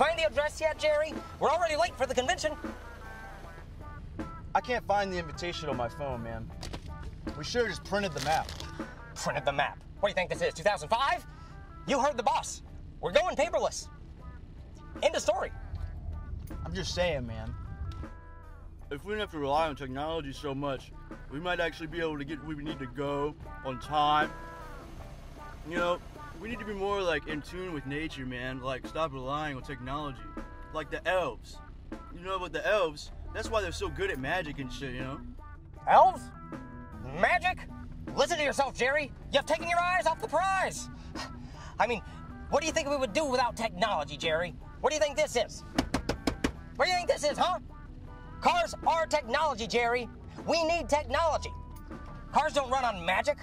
find the address yet, Jerry? We're already late for the convention. I can't find the invitation on my phone, man. We should have just printed the map. Printed the map. What do you think this is, 2005? You heard the boss. We're going paperless. End of story. I'm just saying, man. If we didn't have to rely on technology so much, we might actually be able to get where we need to go on time. You know, we need to be more like in tune with nature, man. Like stop relying on technology. Like the elves. You know about the elves? That's why they're so good at magic and shit, you know? Elves? Magic? Listen to yourself, Jerry. You've taken your eyes off the prize. I mean, what do you think we would do without technology, Jerry? What do you think this is? What do you think this is, huh? Cars are technology, Jerry. We need technology. Cars don't run on magic.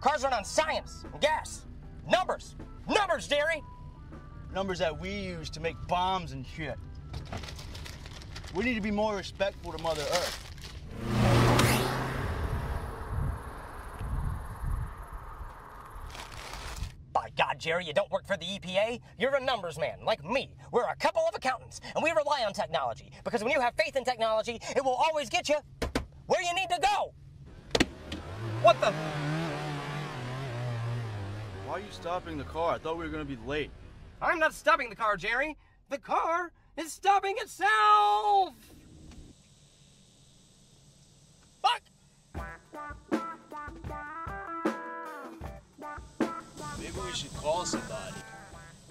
Cars run on science, gas, numbers. Numbers, Jerry! Numbers that we use to make bombs and shit. We need to be more respectful to Mother Earth. By God, Jerry, you don't work for the EPA. You're a numbers man, like me. We're a couple of accountants, and we rely on technology. Because when you have faith in technology, it will always get you where you need to go. What the? Why are you stopping the car? I thought we were gonna be late. I'm not stopping the car, Jerry. The car is stopping itself. Fuck! Maybe we should call somebody.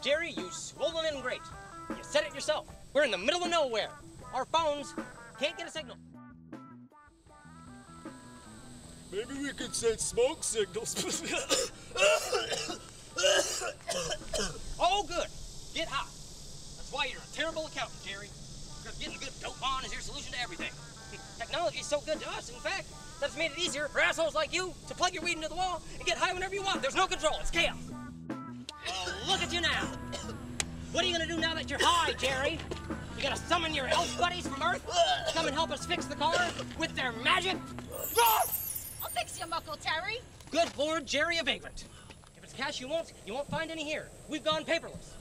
Jerry, you swollen and great. You said it yourself. We're in the middle of nowhere. Our phones can't get a signal. Maybe we could send smoke signals. Oh, good. Get high. That's why you're a terrible accountant, Jerry. Because getting a good dope on is your solution to everything. Technology is so good to us, in fact, that it's made it easier for assholes like you to plug your weed into the wall and get high whenever you want. There's no control. It's chaos. Well, look at you now. What are you gonna do now that you're high, Jerry? You gonna summon your elf buddies from Earth to come and help us fix the car with their magic? I'll fix your muckle, Terry. Good Lord, Jerry, a vagrant. If it's cash you want, you won't find any here. We've gone paperless.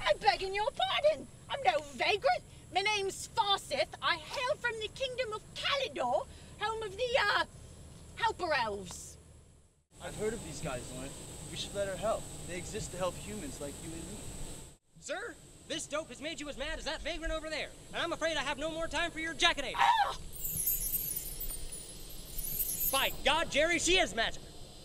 I'm begging your pardon. I'm no vagrant. My name's Farthith. I hail from the kingdom of Calidor, home of the, uh, Helper Elves. I've heard of these guys, Lawrence. We should let her help. They exist to help humans like you and me. Sir, this dope has made you as mad as that vagrant over there. And I'm afraid I have no more time for your jackanapes. Ah! By God, Jerry, she is magic.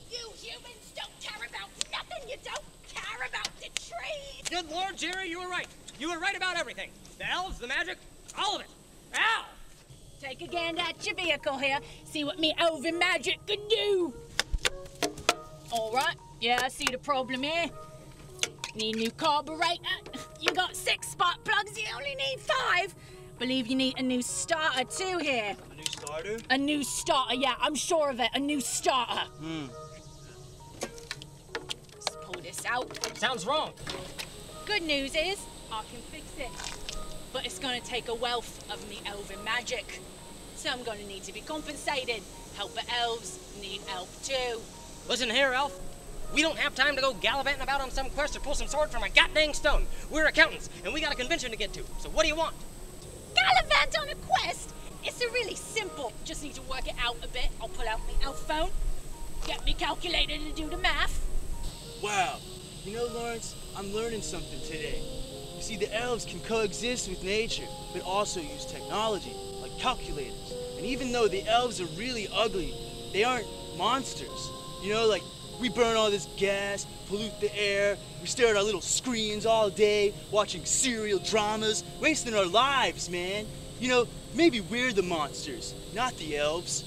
You humans don't care about nothing. You don't care about the trees. Good Lord, Jerry, you were right. You were right about everything. The elves, the magic, all of it. Ow! Take a gander at your vehicle here. See what me elven magic can do. All right. Yeah, I see the problem here. Need a new carburetor. You got six spark plugs. You only need five. Believe you need a new starter too here. A new starter? A new starter. Yeah, I'm sure of it. A new starter. Let's pull this out. Sounds wrong. Good news is I can fix it. But it's gonna take a wealth of me elven magic. So I'm gonna need to be compensated. Helper elves need help too. Listen here, Elf. We don't have time to go gallivanting about on some quest or pull some sword from a goddamn stone. We're accountants, and we got a convention to get to. So what do you want? Gallivant on a quest? Out a bit. I'll pull out my elf phone, get me calculator to do the math. Wow. You know, Lawrence, I'm learning something today. You see, the elves can coexist with nature, but also use technology, like calculators. And even though the elves are really ugly, they aren't monsters. You know, like, we burn all this gas, pollute the air, we stare at our little screens all day, watching serial dramas, wasting our lives, man. You know, maybe we're the monsters, not the elves.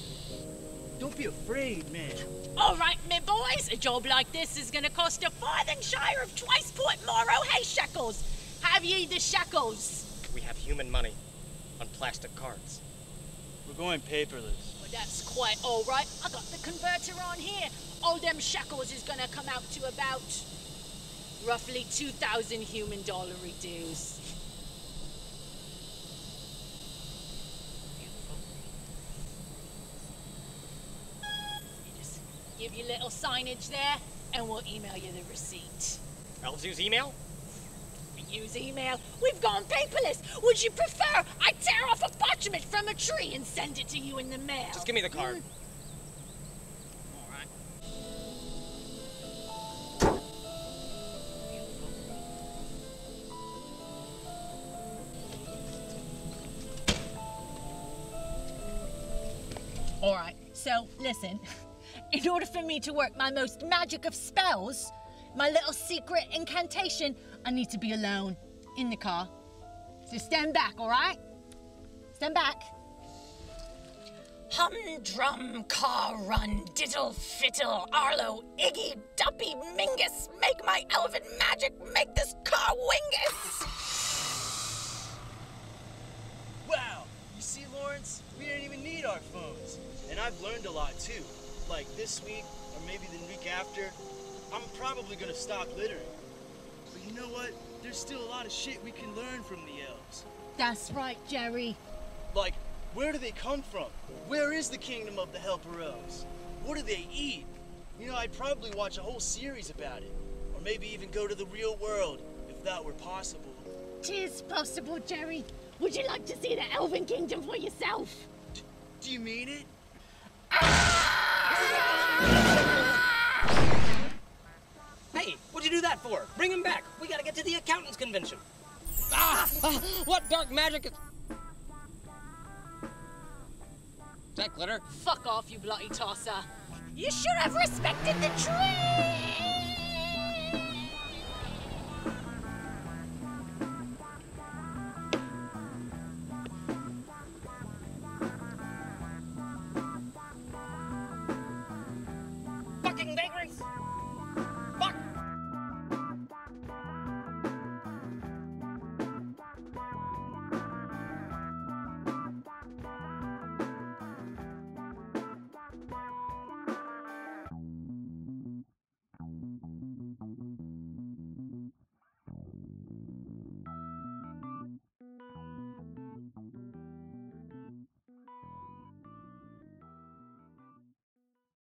Don't be afraid, man. All right, me boys, a job like this is gonna cost a farthing farthingshire of twice Port Morrow hay shekels. Have ye the shekels? We have human money on plastic cards. We're going paperless. Well, that's quite all right. I got the converter on here. All them shekels is gonna come out to about roughly 2,000 human dollary dues. You just give your little signage there, and we'll email you the receipt. Elves use email? We use email. We've gone paperless. Would you prefer I tear off a parchment from a tree and send it to you in the mail? Just give me the card. Mm. All right. All right, so listen. In order for me to work my most magic of spells, my little secret incantation, I need to be alone in the car. So stand back, all right? Stand back. Humdrum car run, diddle fiddle, Arlo, Iggy, Duppy, Mingus, make my elephant magic, make this car wingus! Wow, you see, Lawrence, we didn't even need our phones. And I've learned a lot too. Like this week, or maybe the week after, I'm probably gonna stop littering. But you know what? There's still a lot of shit we can learn from the elves. That's right, Jerry. Like, where do they come from? Where is the kingdom of the Helper Elves? What do they eat? You know, I'd probably watch a whole series about it. Or maybe even go to the real world, if that were possible. Tis possible, Jerry. Would you like to see the Elven Kingdom for yourself? Do you mean it? Hey, what'd you do that for? Bring him back. We gotta get to the accountants convention. Ah! ah, what dark magic is... Is that glitter? Fuck off, you bloody tosser. You should have respected the tree!